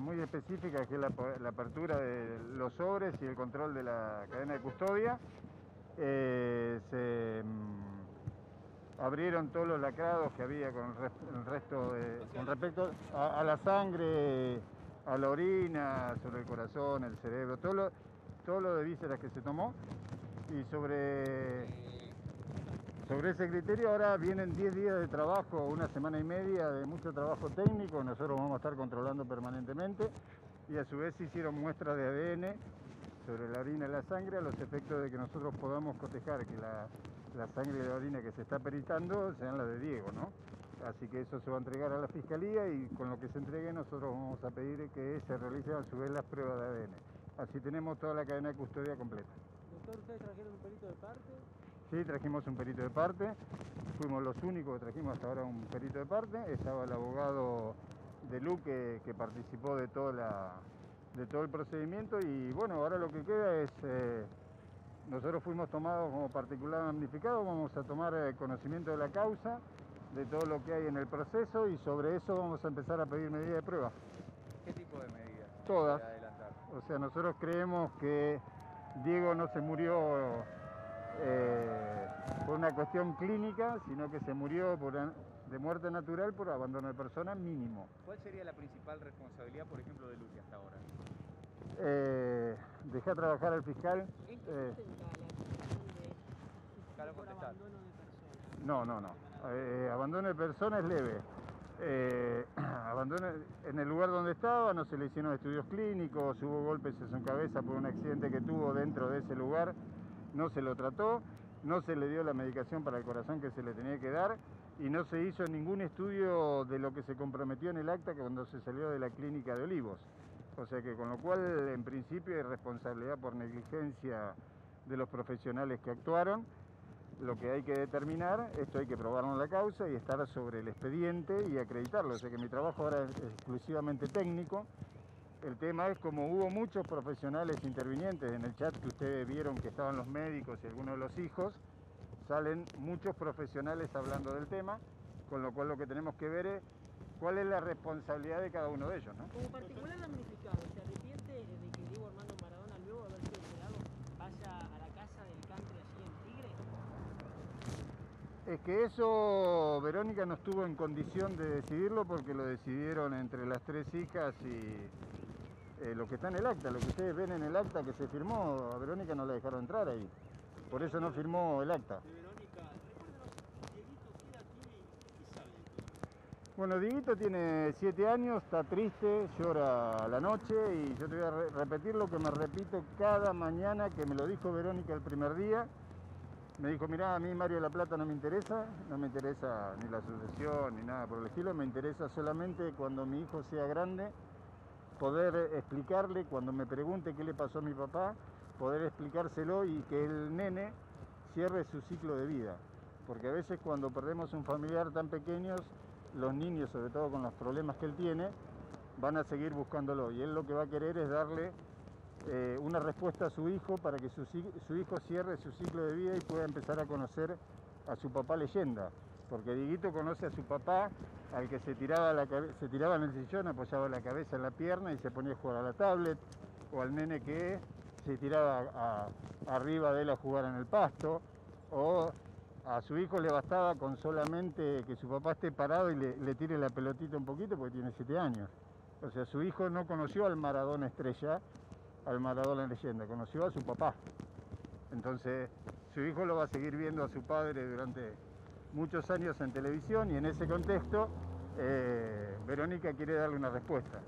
muy específicas, que es la, apertura de los sobres y el control de la cadena de custodia. Eh, se mm, abrieron todos los lacrados que había con el, resto de, con respecto a, la sangre, a la orina, sobre el corazón, el cerebro, todo todo lo de vísceras que se tomó. Y sobre, sobre ese criterio ahora vienen 10 días de trabajo, una semana y media de mucho trabajo técnico, nosotros vamos a estar controlando permanentemente y a su vez hicieron muestras de ADN sobre la orina y la sangre a los efectos de que nosotros podamos cotejar que la, sangre y la orina que se está peritando sean las de Diego, ¿no? Así que eso se va a entregar a la Fiscalía y con lo que se entregue nosotros vamos a pedir que se realicen a su vez las pruebas de ADN. Así tenemos toda la cadena de custodia completa. Doctor, ¿ustedes trajeron un perito de parte? Sí, trajimos un perito de parte. Fuimos los únicos que trajimos hasta ahora un perito de parte. Estaba el abogado de Luque que participó de toda la, de todo el procedimiento y bueno, ahora lo que queda es, eh, nosotros fuimos tomados como particular damnificado, vamos a tomar eh, conocimiento de la causa, de todo lo que hay en el proceso y sobre eso vamos a empezar a pedir medidas de prueba. ¿Qué tipo de medidas? Todas. O sea, nosotros creemos que Diego no se murió eh, por una cuestión clínica, sino que se murió por de muerte natural por abandono de persona mínimo. ¿Cuál sería la principal responsabilidad, por ejemplo, de Luque hasta ahora? Eh, dejé trabajar al fiscal. Eh, abandono de No, no, no. Eh, abandono de persona es leve. Eh, abandono en el lugar donde estaba, no se le hicieron estudios clínicos, hubo golpes en su cabeza por un accidente que tuvo dentro de ese lugar, no se lo trató, no se le dio la medicación para el corazón que se le tenía que dar y no se hizo ningún estudio de lo que se comprometió en el acta cuando se salió de la clínica de Olivos. O sea que con lo cual en principio hay responsabilidad por negligencia de los profesionales que actuaron. Lo que hay que determinar, esto hay que probarlo en la causa y estar sobre el expediente y acreditarlo. O sea que mi trabajo ahora es exclusivamente técnico. El tema es como hubo muchos profesionales intervinientes en el chat que ustedes vieron que estaban los médicos y algunos de los hijos, salen muchos profesionales hablando del tema, con lo cual lo que tenemos que ver es cuál es la responsabilidad de cada uno de ellos. ¿no? Como particular damnificado, ¿se arrepiente de que Diego Armando Maradona luego de haber sido operado vaya a la casa del country allí en Tigre? Es que eso Verónica no estuvo en condición de decidirlo porque lo decidieron entre las tres hijas y eh, lo que está en el acta, lo que ustedes ven en el acta que se firmó, a Verónica no la dejaron entrar ahí. Por eso no firmó el acta. Bueno, Dieguito tiene siete años, está triste, llora a la noche y yo te voy a repetir lo que me repito cada mañana que me lo dijo Verónica el primer día. Me dijo, mirá, a mí Mario de la Plata no me interesa, no me interesa ni la sucesión ni nada por el estilo, me interesa solamente cuando mi hijo sea grande poder explicarle, cuando me pregunte qué le pasó a mi papá, poder explicárselo y que el nene cierre su ciclo de vida. Porque a veces cuando perdemos un familiar tan pequeño, los niños, sobre todo con los problemas que él tiene, van a seguir buscándolo. Y él lo que va a querer es darle eh, una respuesta a su hijo para que su, hijo cierre su ciclo de vida y pueda empezar a conocer a su papá leyenda. Porque Diguito conoce a su papá, al que se tiraba, se tiraba en el sillón, apoyaba la cabeza en la pierna y se ponía a jugar a la tablet, o al nene que se tiraba arriba de él a jugar en el pasto, o a su hijo le bastaba con solamente que su papá esté parado y le, tire la pelotita un poquito porque tiene siete años. O sea, su hijo no conoció al Maradona estrella, al Maradona leyenda, conoció a su papá. Entonces, su hijo lo va a seguir viendo a su padre durante muchos años en televisión y en ese contexto, eh, Verónica quiere darle una respuesta.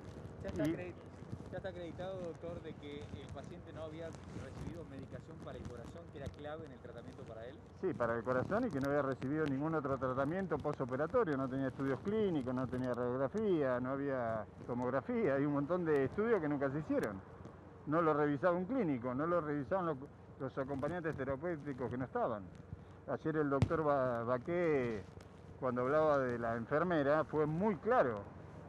¿Ya está acreditado, doctor, de que el paciente no había recibido medicación para el corazón, que era clave en el tratamiento para él? Sí, para el corazón y que no había recibido ningún otro tratamiento postoperatorio, no tenía estudios clínicos, no tenía radiografía, no había tomografía, hay un montón de estudios que nunca se hicieron. No lo revisaba un clínico, no lo revisaban los, acompañantes terapéuticos que no estaban. Ayer el doctor Baqué, cuando hablaba de la enfermera, fue muy claro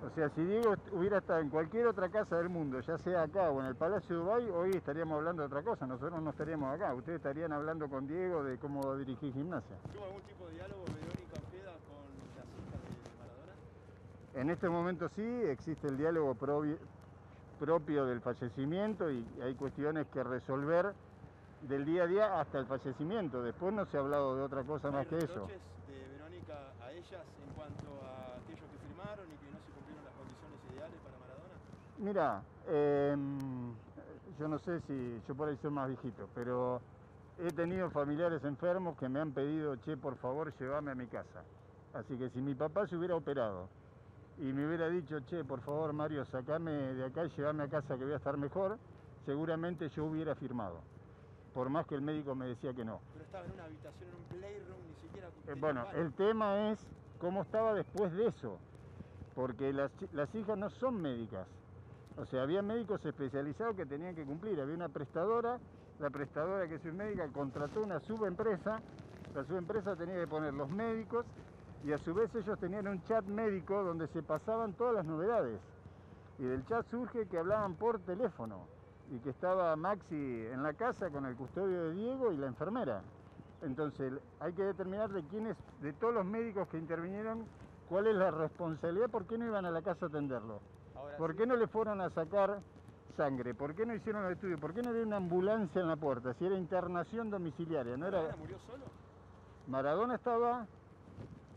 o sea, si Diego hubiera estado en cualquier otra casa del mundo, ya sea acá o en el Palacio de Dubái, hoy estaríamos hablando de otra cosa, nosotros no estaríamos acá, ustedes estarían hablando con Diego de cómo dirigir gimnasia. ¿Tuvo algún tipo de diálogo Verónica Ojeda con las hijas de Maradona? En este momento sí, existe el diálogo propio del fallecimiento y hay cuestiones que resolver del día a día hasta el fallecimiento. Después no se ha hablado de otra cosa más que ¿Hay eso. de Verónica a ellas en cuanto a aquellos que firmaron y que no se cumplieron las condiciones ideales para Maradona? Mira, em, yo no sé si yo por ahí soy más viejito, pero he tenido familiares enfermos que me han pedido, che, por favor, llévame a mi casa. Así que si mi papá se hubiera operado y me hubiera dicho, che, por favor, Mario, sacame de acá y llévame a casa que voy a estar mejor, seguramente yo hubiera firmado. Por más que el médico me decía que no. Pero estaba en una habitación, en un playroom, ni siquiera... Eh, bueno, el tema es cómo estaba después de eso, porque las, hijas no son médicas. O sea, había médicos especializados que tenían que cumplir. Había una prestadora, la prestadora que es médica contrató una subempresa, la subempresa tenía que poner los médicos y a su vez ellos tenían un chat médico donde se pasaban todas las novedades. Y del chat surge que hablaban por teléfono y que estaba Maxi en la casa con el custodio de Diego y la enfermera. Entonces hay que determinar de quiénes, de todos los médicos que intervinieron, cuál es la responsabilidad, por qué no iban a la casa a atenderlo, Ahora por sí, qué no le fueron a sacar sangre, por qué no hicieron los estudios, por qué no había una ambulancia en la puerta, si era internación domiciliaria, no era... ¿Maradona murió solo? Maradona estaba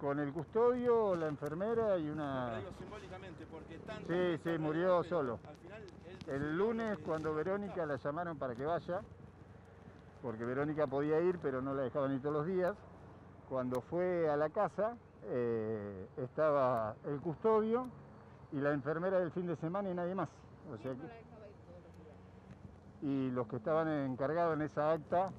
con el custodio, la enfermera y una... digo simbólicamente, porque tanto... Sí, sí, murió solo. Al final, El lunes cuando Verónica la llamaron para que vaya, porque Verónica podía ir pero no la dejaban ir todos los días, cuando fue a la casa eh, estaba el custodio y la enfermera del fin de semana y nadie más. O sea que- y los que estaban encargados en esa acta,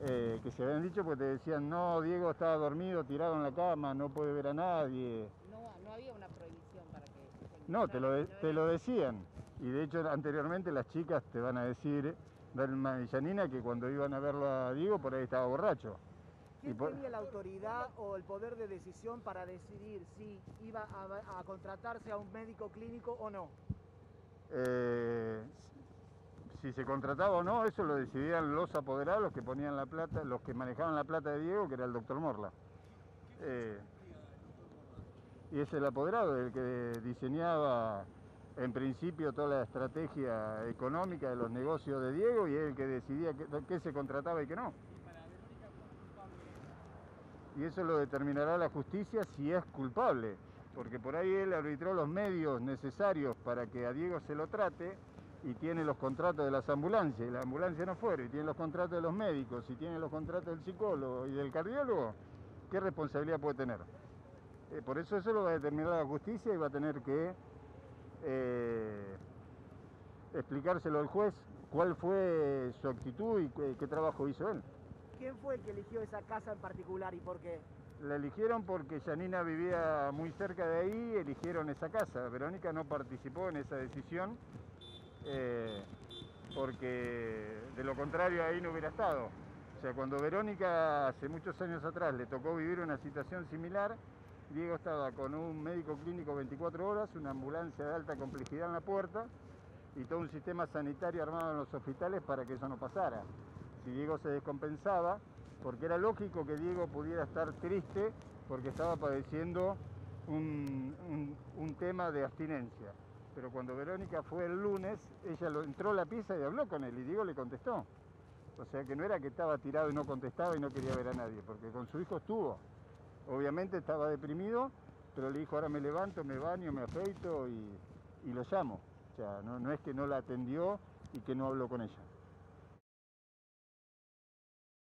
eh, que se habían dicho, pues te decían, no, Diego estaba dormido, tirado en la cama, no puede ver a nadie. No, no había una prohibición para que... se No, te lo, de- te lo decían. Y de hecho anteriormente las chicas te van a decir, Dalma y Janina, que cuando iban a verlo a Diego por ahí estaba borracho. ¿Quién por- tenía la autoridad o el poder de decisión para decidir si iba a, a contratarse a un médico clínico o no? Eh, si se contrataba o no, eso lo decidían los apoderados, los que ponían la plata, los que manejaban la plata de Diego, que era el doctor Morla. Eh, y es el apoderado el que diseñaba en principio toda la estrategia económica de los negocios de Diego y el que decidía qué, se contrataba y qué no. Y eso lo determinará la justicia si es culpable, porque por ahí él arbitró los medios necesarios para que a Diego se lo trate y tiene los contratos de las ambulancias y las ambulancias no fueron y tiene los contratos de los médicos y tiene los contratos del psicólogo y del cardiólogo, ¿qué responsabilidad puede tener? Eh, por eso eso lo va a determinar la justicia y va a tener que eh, explicárselo al juez cuál fue su actitud y qué, qué trabajo hizo él. ¿Quién fue el que eligió esa casa en particular y por qué? La eligieron porque Janina vivía muy cerca de ahí, eligieron esa casa. Verónica no participó en esa decisión eh, porque de lo contrario ahí no hubiera estado. O sea, cuando Verónica hace muchos años atrás le tocó vivir una situación similar, Diego estaba con un médico clínico 24 horas, una ambulancia de alta complejidad en la puerta y todo un sistema sanitario armado en los hospitales para que eso no pasara. Si Diego se descompensaba, porque era lógico que Diego pudiera estar triste porque estaba padeciendo un, un- tema de abstinencia. Pero cuando Verónica fue el lunes, ella lo, entró a la pieza y habló con él y Diego le contestó. O sea que no era que estaba tirado y no contestaba y no quería ver a nadie, porque con su hijo estuvo. Obviamente estaba deprimido, pero le dijo, ahora me levanto, me baño, me afeito y, y lo llamo. O sea, no, no es que no la atendió y que no habló con ella.